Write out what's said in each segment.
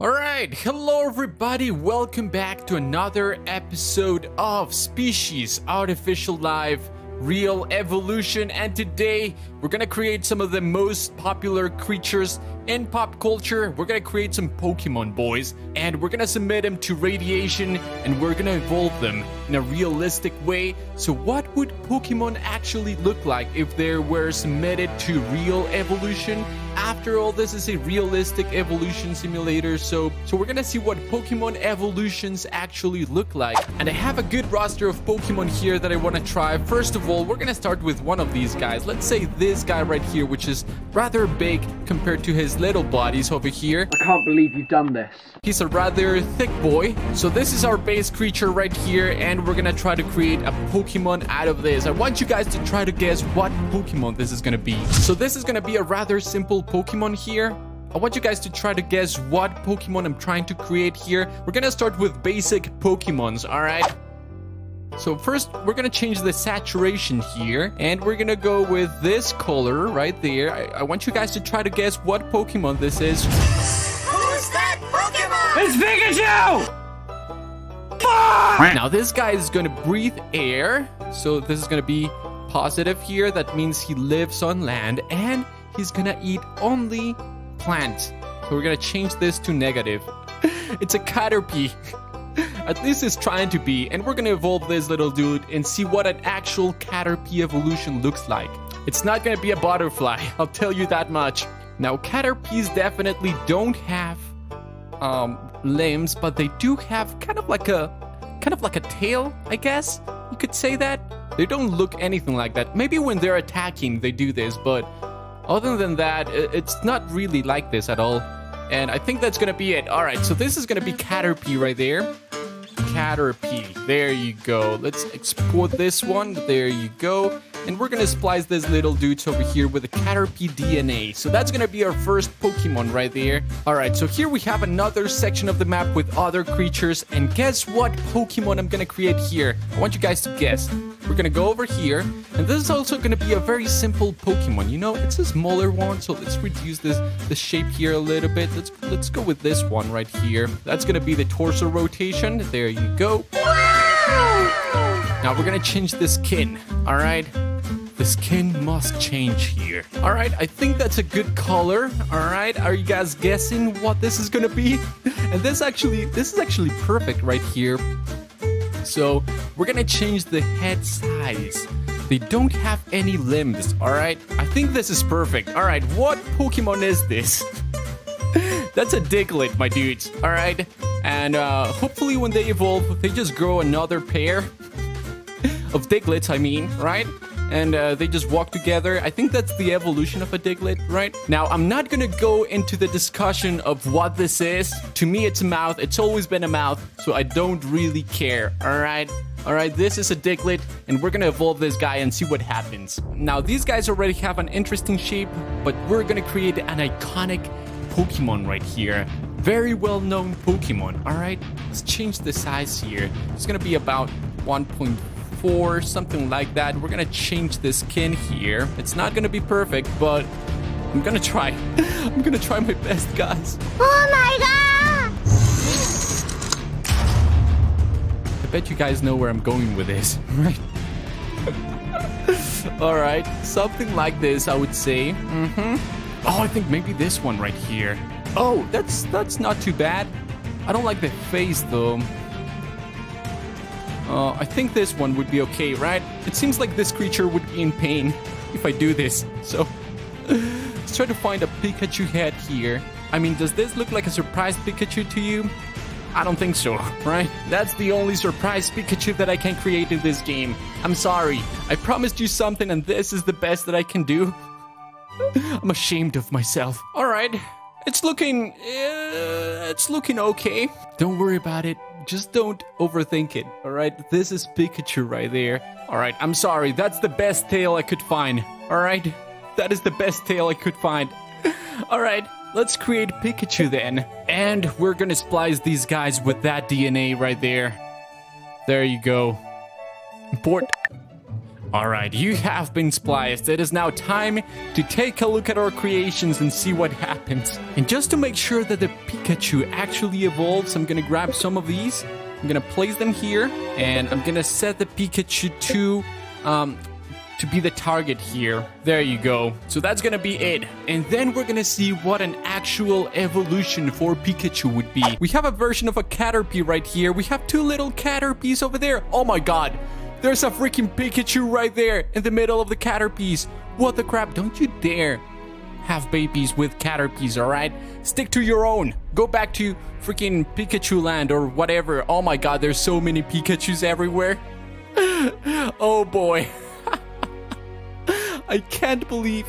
Alright, hello everybody, welcome back to another episode of Species Artificial Life Real Evolution and today we're gonna create some of the most popular creatures in pop culture. We're gonna create some Pokemon boys and we're gonna submit them to radiation and we're gonna evolve them in a realistic way. So what would Pokemon actually look like if they were submitted to real evolution? After all, this is a realistic evolution simulator, so so we're gonna see what Pokemon evolutions actually look like. And I have a good roster of Pokemon here that I wanna try. First of all, we're gonna start with one of these guys. Let's say this guy right here, which is rather big compared to his little bodies over here. I can't believe you've done this. He's a rather thick boy. So this is our base creature right here, and we're gonna try to create a Pokemon out of this. I want you guys to try to guess what Pokemon this is gonna be. So this is gonna be a rather simple Pokemon here. I want you guys to try to guess what Pokemon I'm trying to create here. We're gonna start with basic Pokemons, alright? So first, we're gonna change the saturation here, and we're gonna go with this color right there. I, I want you guys to try to guess what Pokemon this is. Who's that Pokemon? It's Pikachu! Now this guy is gonna breathe air, so this is gonna be positive here. That means he lives on land, and he's gonna eat only plants. So we're gonna change this to negative. it's a Caterpie. At least it's trying to be, and we're gonna evolve this little dude and see what an actual Caterpie evolution looks like. It's not gonna be a butterfly, I'll tell you that much. Now, Caterpies definitely don't have um, limbs, but they do have kind of like a kind of like a tail, I guess you could say that. They don't look anything like that. Maybe when they're attacking, they do this, but other than that, it's not really like this at all. And I think that's gonna be it. All right, so this is gonna be Caterpie right there. Caterpie. There you go. Let's export this one. There you go. And we're gonna splice this little dudes over here with a Caterpie DNA. So that's gonna be our first Pokemon right there. Alright, so here we have another section of the map with other creatures. And guess what Pokemon I'm gonna create here? I want you guys to guess. We're gonna go over here. And this is also gonna be a very simple Pokemon. You know, it's a smaller one, so let's reduce this the shape here a little bit. Let's let's go with this one right here. That's gonna be the torso rotation. There you go. Now we're gonna change the skin, all right? The skin must change here. All right, I think that's a good color. All right, are you guys guessing what this is gonna be? And this actually, this is actually perfect right here. So we're gonna change the head size. They don't have any limbs, all right? I think this is perfect. All right, what Pokemon is this? That's a Diglett, my dudes. All right, and uh, hopefully when they evolve, they just grow another pair of Digletts. I mean, right? And uh, they just walk together. I think that's the evolution of a Diglett, right? Now, I'm not gonna go into the discussion of what this is. To me, it's a mouth. It's always been a mouth, so I don't really care. All right. All right, this is a Diglett, and we're gonna evolve this guy and see what happens. Now, these guys already have an interesting shape, but we're gonna create an iconic Pokemon right here. Very well known Pokemon. Alright, let's change the size here. It's gonna be about 1.4, something like that. We're gonna change the skin here. It's not gonna be perfect, but I'm gonna try. I'm gonna try my best, guys. Oh my god! Bet you guys know where I'm going with this, right? Alright, something like this, I would say. Mm-hmm. Oh, I think maybe this one right here. Oh, that's that's not too bad. I don't like the face though. Uh, I think this one would be okay, right? It seems like this creature would be in pain if I do this. So let's try to find a Pikachu head here. I mean, does this look like a surprise Pikachu to you? I don't think so, right? That's the only surprise Pikachu that I can create in this game. I'm sorry. I promised you something and this is the best that I can do. I'm ashamed of myself. All right. It's looking uh, it's looking okay. Don't worry about it. Just don't overthink it. All right? This is Pikachu right there. All right. I'm sorry. That's the best tail I could find. All right? That is the best tail I could find. All right. Let's create Pikachu then. And we're to splice these guys with that DNA right there. There you go. Import. All right, you have been spliced. It is now time to take a look at our creations and see what happens. And just to make sure that the Pikachu actually evolves, I'm gonna grab some of these. I'm gonna place them here, and I'm gonna set the Pikachu to um, to be the target here. There you go. So that's gonna be it. And then we're gonna see what an actual evolution for Pikachu would be. We have a version of a Caterpie right here. We have two little Caterpies over there. Oh my god. There's a freaking Pikachu right there in the middle of the Caterpies. What the crap? Don't you dare have babies with Caterpies, alright? Stick to your own. Go back to freaking Pikachu land or whatever. Oh my god, there's so many Pikachus everywhere. oh boy. I can't believe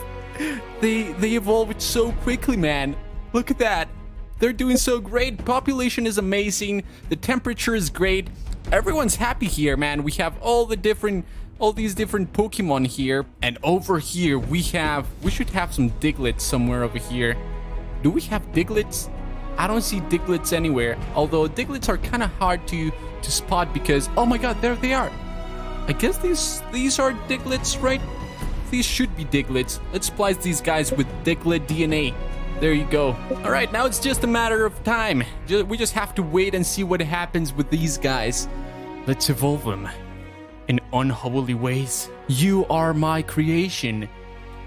they they evolved so quickly, man. Look at that. They're doing so great. Population is amazing. The temperature is great everyone's happy here, man. We have all the different, all these different Pokemon here. And over here, we have, we should have some Digletts somewhere over here. Do we have Digletts? I don't see Digletts anywhere. Although Digletts are kind of hard to, to spot because, oh my god, there they are. I guess these, these are Digletts, right? These should be Digletts. Let's splice these guys with Diglett DNA. There you go. All right, now it's just a matter of time. We just have to wait and see what happens with these guys. Let's evolve them in unholy ways. You are my creation,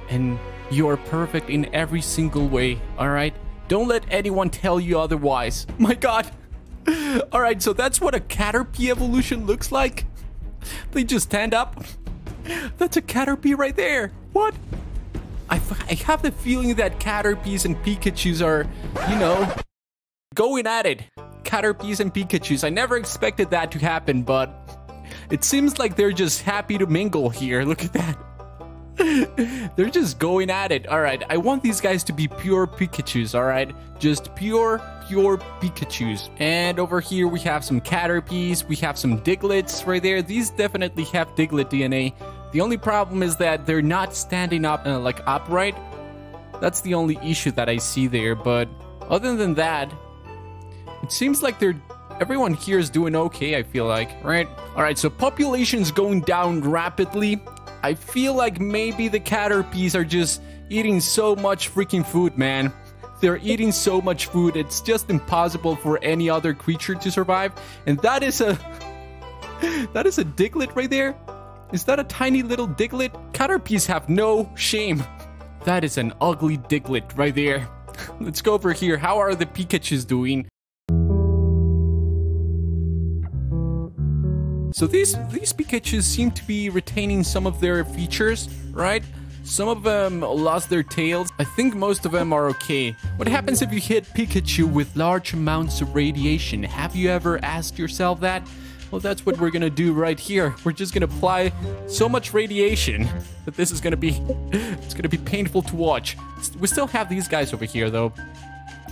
and you are perfect in every single way, all right? Don't let anyone tell you otherwise. My god. All right, so that's what a Caterpie evolution looks like. They just stand up. That's a Caterpie right there. What? I, I have the feeling that Caterpies and Pikachus are, you know, going at it. Caterpies and Pikachus. I never expected that to happen, but it seems like they're just happy to mingle here. Look at that. they're just going at it. All right, I want these guys to be pure Pikachus, all right? Just pure, pure Pikachus. And over here, we have some Caterpies. We have some Digletts right there. These definitely have Diglett DNA. The only problem is that they're not standing up uh, like upright. That's the only issue that I see there, but other than that, it seems like they're everyone here is doing okay, I feel like, right? All right, so population's going down rapidly. I feel like maybe the Caterpies are just eating so much freaking food, man. They're eating so much food, it's just impossible for any other creature to survive. And that is a... that is a Diglett right there. Is that a tiny little Diglett? Caterpies have no shame. That is an ugly Diglett right there. Let's go over here. How are the Pikachus doing? So these these Pikachus seem to be retaining some of their features, right? Some of them lost their tails. I think most of them are okay. What happens if you hit Pikachu with large amounts of radiation? Have you ever asked yourself that? Well, that's what we're gonna do right here. We're just gonna apply so much radiation that this is gonna be, it's gonna be painful to watch. We still have these guys over here though.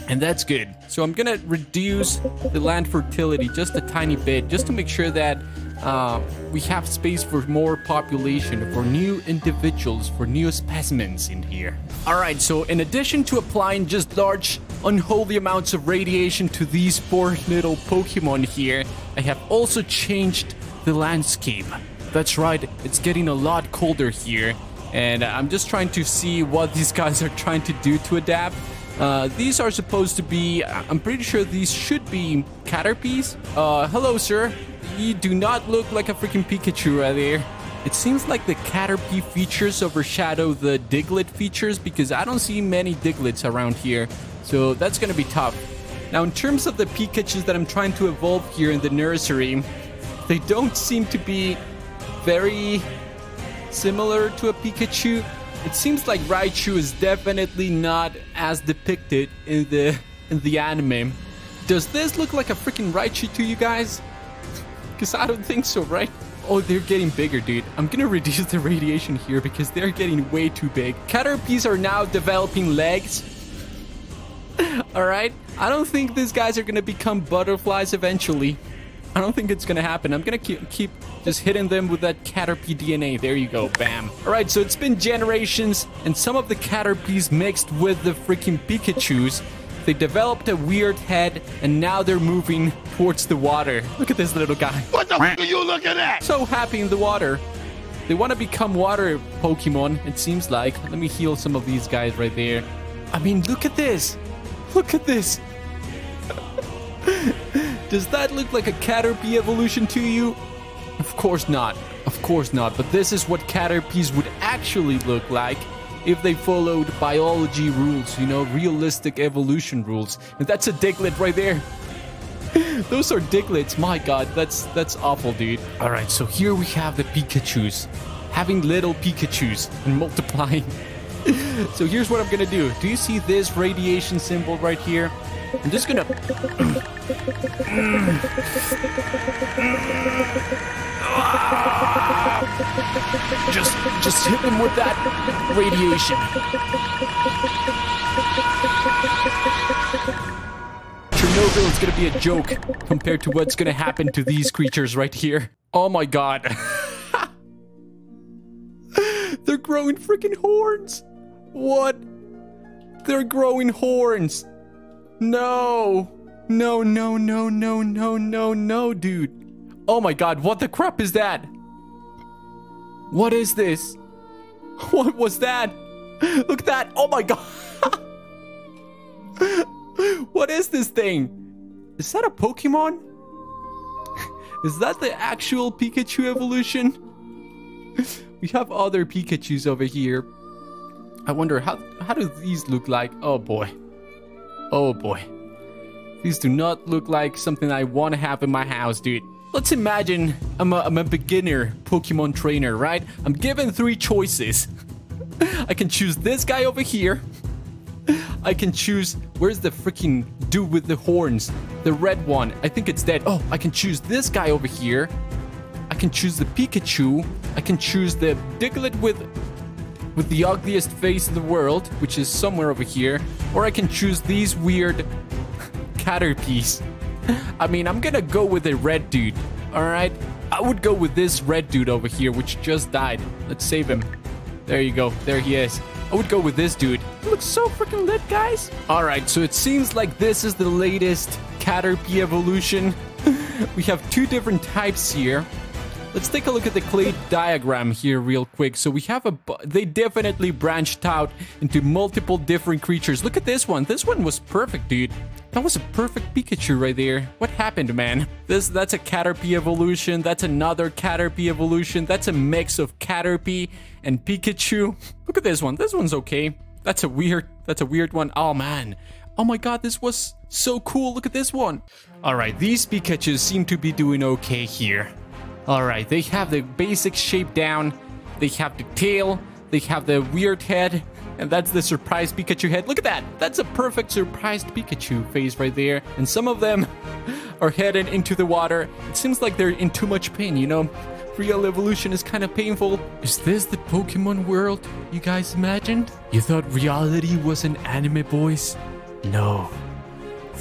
And that's good. So I'm gonna reduce the land fertility just a tiny bit, just to make sure that uh, we have space for more population, for new individuals, for new specimens in here. Alright, so in addition to applying just large, unholy amounts of radiation to these poor little Pokemon here, I have also changed the landscape. That's right, it's getting a lot colder here. And I'm just trying to see what these guys are trying to do to adapt. Uh, these are supposed to be, I'm pretty sure these should be Caterpies. Uh, hello, sir. You do not look like a freaking Pikachu right there. It seems like the Caterpie features overshadow the Diglett features because I don't see many Digletts around here. So that's going to be tough. Now, in terms of the Pikachus that I'm trying to evolve here in the nursery, they don't seem to be very similar to a Pikachu. It seems like Raichu is definitely not as depicted in the in the anime. Does this look like a freaking Raichu to you guys? Because I don't think so, right? Oh, they're getting bigger, dude. I'm gonna reduce the radiation here because they're getting way too big. Caterpies are now developing legs. Alright? I don't think these guys are gonna become butterflies eventually. I don't think it's gonna happen. I'm gonna keep, keep just hitting them with that Caterpie DNA. There you go, bam. Alright, so it's been generations, and some of the Caterpies mixed with the freaking Pikachus they developed a weird head, and now they're moving towards the water. Look at this little guy. What the f are you looking at? So happy in the water. They want to become water Pokemon, it seems like. Let me heal some of these guys right there. I mean, look at this. Look at this. Does that look like a Caterpie evolution to you? Of course not. Of course not. But this is what Caterpies would actually look like if they followed biology rules, you know, realistic evolution rules. And that's a Diglett right there. Those are Digletts. My god, that's that's awful, dude. All right, so here we have the Pikachus. Having little Pikachus and multiplying. so here's what I'm gonna do. Do you see this radiation symbol right here? I'm just gonna... just, just hit him with that radiation. Chernobyl is gonna be a joke compared to what's gonna happen to these creatures right here. Oh my god. They're growing freaking horns. What? They're growing horns. No. No, no, no, no, no, no, no, dude. Oh my god, what the crap is that? What is this? What was that? Look at that. Oh my god. what is this thing? Is that a Pokemon? Is that the actual Pikachu evolution? we have other Pikachus over here. I wonder how how do these look like? Oh boy. Oh boy. These do not look like something I want to have in my house, dude. Let's imagine I'm a, I'm a beginner Pokemon trainer, right? I'm given three choices. I can choose this guy over here. I can choose, where's the freaking dude with the horns? The red one. I think it's dead. Oh, I can choose this guy over here. I can choose the Pikachu. I can choose the Diglett with with the ugliest face in the world, which is somewhere over here. Or I can choose these weird Caterpies. I mean, I'm gonna go with a red dude, alright? I would go with this red dude over here, which just died. Let's save him. There you go. There he is. I would go with this dude. He looks so freaking lit, guys. Alright, so it seems like this is the latest Caterpie evolution. we have two different types here. Let's take a look at the clade diagram here real quick. So we have a... They definitely branched out into multiple different creatures. Look at this one. This one was perfect, dude. That was a perfect Pikachu right there. What happened, man? This That's a Caterpie evolution. That's another Caterpie evolution. That's a mix of Caterpie and Pikachu. Look at this one. This one's okay. That's a weird... That's a weird one. Oh, man. Oh my god, this was so cool. Look at this one. Alright, these Pikachus seem to be doing okay here. Alright, they have the basic shape down. They have the tail. They have the weird head. And that's the surprised Pikachu head. Look at that. That's a perfect surprised Pikachu face right there. And some of them are headed into the water. It seems like they're in too much pain, you know? Real evolution is kind of painful. Is this the Pokemon world you guys imagined? You thought reality was an anime, boys? No.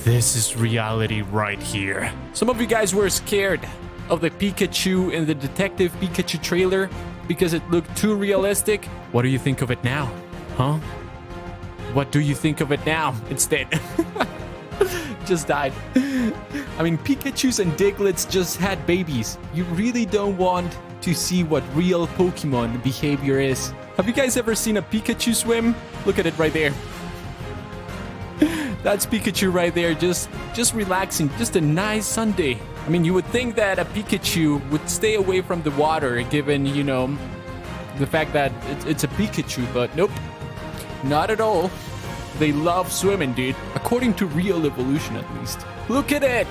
This is reality right here. Some of you guys were scared of the Pikachu in the Detective Pikachu trailer because it looked too realistic. What do you think of it now? Huh? What do you think of it now? It's dead. just died. I mean, Pikachus and Digletts just had babies. You really don't want to see what real Pokemon behavior is. Have you guys ever seen a Pikachu swim? Look at it right there. That's Pikachu right there, just just relaxing, just a nice Sunday. I mean, you would think that a Pikachu would stay away from the water, given, you know, the fact that it's, a Pikachu, but nope. Not at all. They love swimming, dude. According to real evolution, at least. Look at it!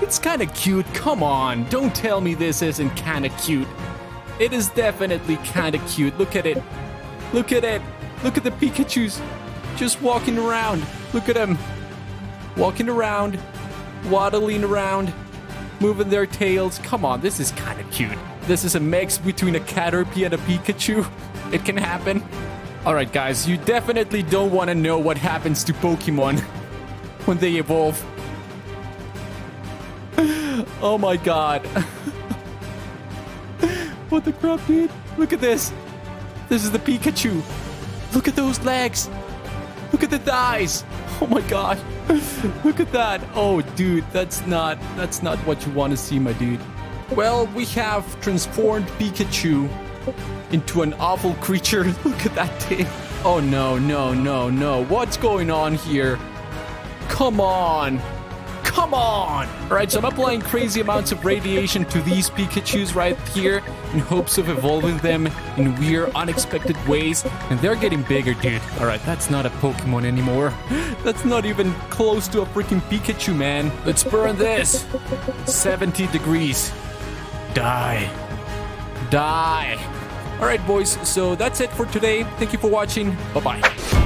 It's kinda cute, come on. Don't tell me this isn't kinda cute. It is definitely kinda cute. Look at it. Look at it. Look at the Pikachus just walking around. Look at them. Walking around, waddling around, moving their tails. Come on, this is kind of cute. This is a mix between a Caterpie and a Pikachu. It can happen. Alright guys, you definitely don't want to know what happens to Pokemon when they evolve. oh my god. what the crap, dude? Look at this. This is the Pikachu. Look at those legs. Look at the thighs. Oh my god. Look at that. Oh, dude, that's not that's not what you want to see, my dude. Well, we have transformed Pikachu into an awful creature. Look at that thing. Oh no, no, no, no. What's going on here? Come on. Come on! Alright, so I'm applying crazy amounts of radiation to these Pikachus right here in hopes of evolving them in weird, unexpected ways. And they're getting bigger, dude. Alright, that's not a Pokemon anymore. That's not even close to a freaking Pikachu, man. Let's burn this. 70 degrees. Die. Die. Alright, boys, so that's it for today. Thank you for watching. Bye bye.